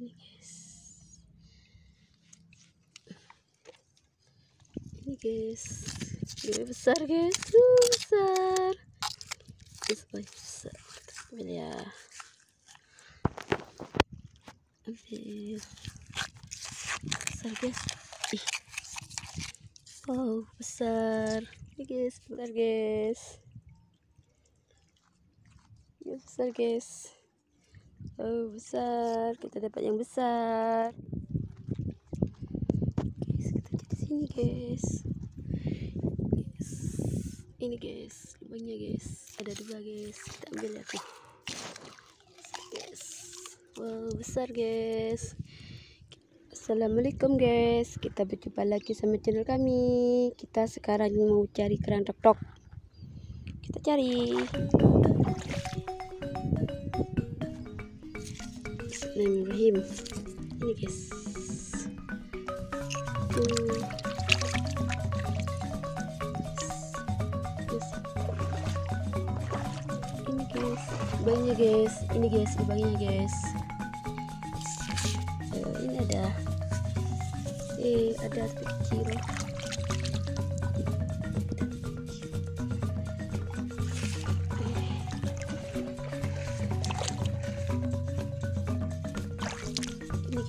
ini guys ini guys gede besar guys uh, besar. Banyak besar. Ambil ya. Ambil. Besar guys. Ih. Wow besar. Ini guys besar guys. Ini besar guys oh besar. Kita dapat yang besar. Kita jadi sini guys. Ini guys. Lubangnya guys. Ada dua guys. Kita ambil ya tuh. Guys. Wow besar guys. Assalamualaikum guys. Kita berjumpa lagi sama channel kami. Kita sekarang mau cari kerang tok kita cari Bismillahirrahmanirrahim. Ini guys. Tuh ini guys. Lubangnya guys. Ini guys. Lubangnya guys. Eh, ini ada. Eh ada kecil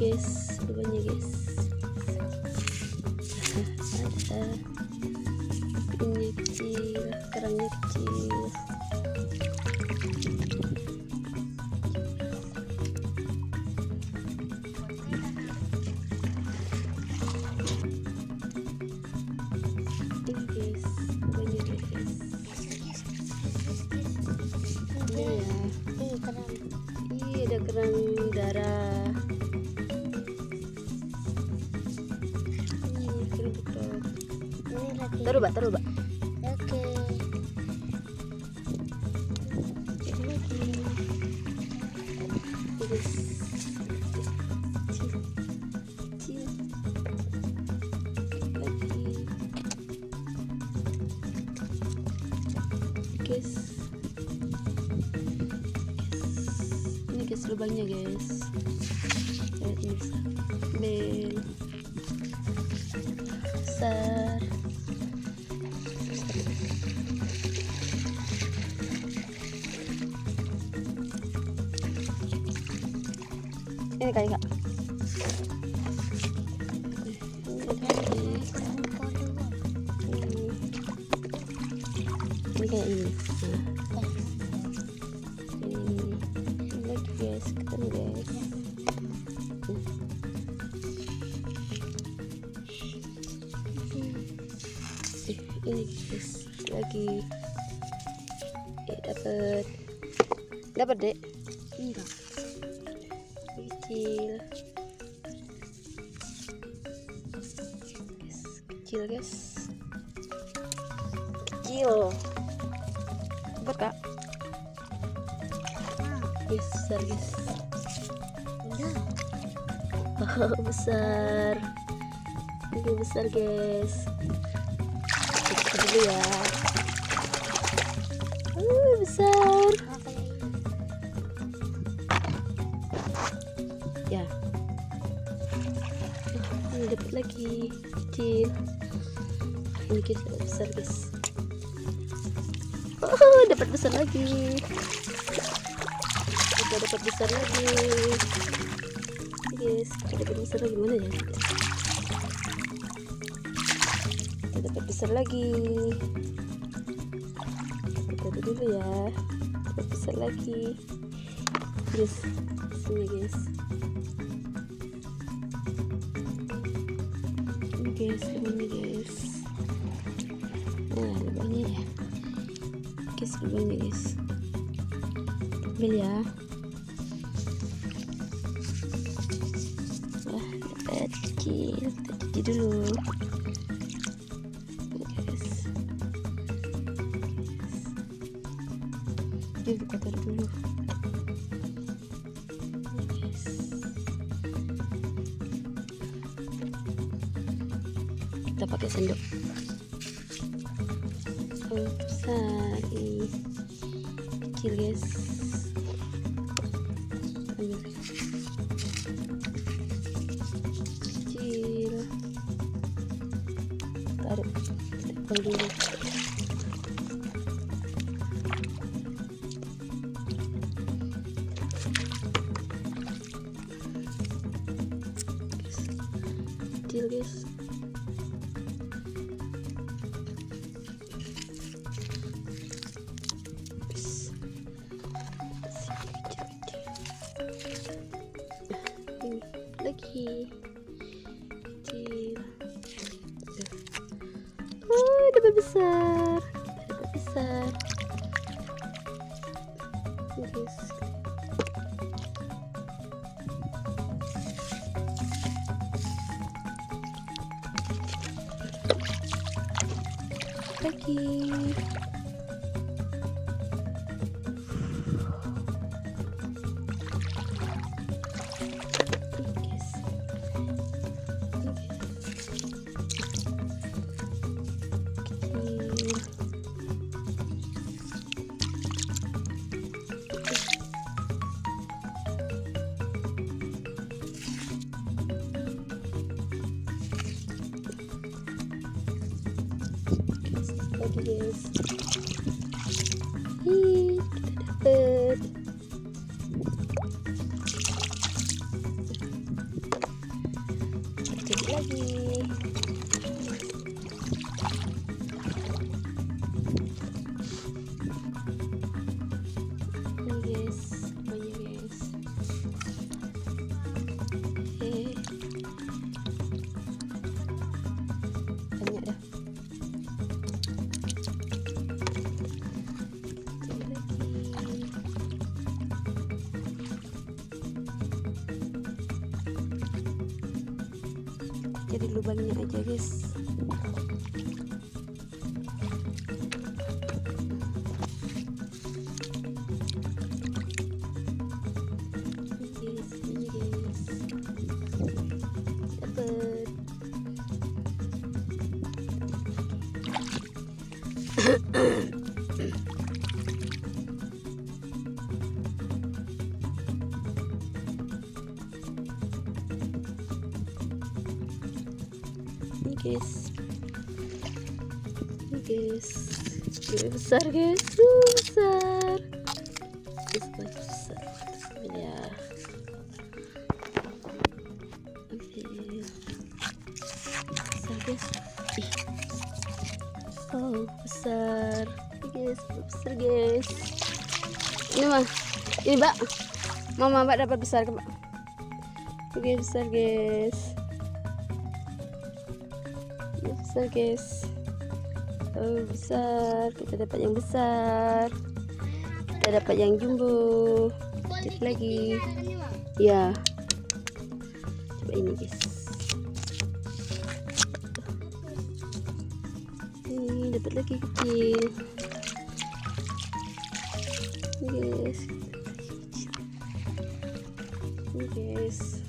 guys. Lubangnya guys. Ada ini kecil kerangnya kecil Taruh, Mbak, taruh, Mbak. Oke. Ini guys. Lubangnya guys. Kali kak. Ini kayak ini. Lagi dapat dapat Enggak. Kecil. Kecil guys. Kecil. Dapat kak. Besar guys. Oh besar. Ini besar guys. Dulu ya. Uh, besar kecil ini dapat besar guys. Oh dapat besar lagi. Kita dapat besar lagi. Guys kita dapat besar lagi. Mana ya? Kita dapat besar lagi. Kita dulu ya. Dapat besar lagi. Guys sini guys guys lubangnya guys. Nah lubangnya ya guys lubangnya guys. Ambil ya. Wah dapat kecil kita cuci dulu. Ini guys. Yuk kita taruh dulu. Ini kita pakai sendok. Besar kecil guys. Kecil. Taruh kita dulu. Lagi kecil. Oh dapat besar. Dapat besar. Guys lagi Ini, lagi lubangnya aja guys. Guys. Ini besar guys. Besar. Besar, besar. Ya. Oke. Besar guys. Ih. Oh, besar. Guys, besar guys. Ini mah. Ini, Mbak. Mama, Mbak dapat besar, Mbak. Oke, besar guys. Besar guys oh besar. Kita dapat yang besar. Kita dapat yang jumbo. Cek lagi. Ya. Coba ini guys. Ini dapat lagi kecil. Ini guys. Guys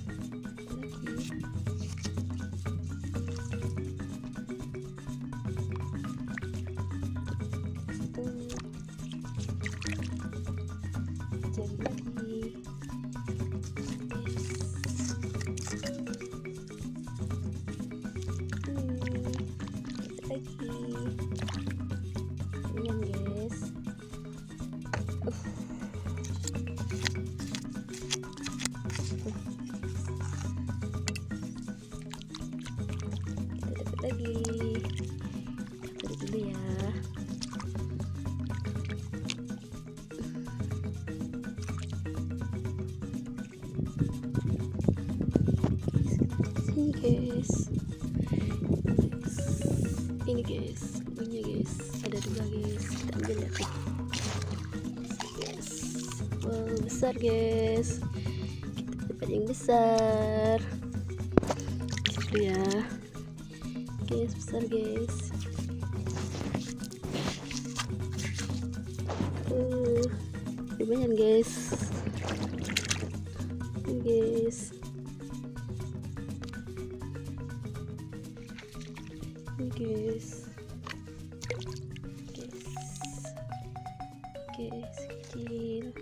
lagi Taruh dulu ya. Sini guys. Ini guys. Punya guys. Ada dua guys. Kita ambil ya. Guys wow besar guys. Kita dapat yang besar. Itu ya guys besar guys. Uh lumayan guys. Guys. Guys. Guys. Guys kecil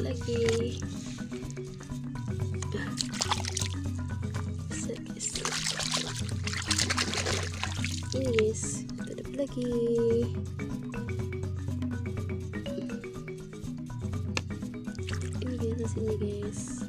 lagi. Set, guys ini lagi. Ini guys hasilnya guys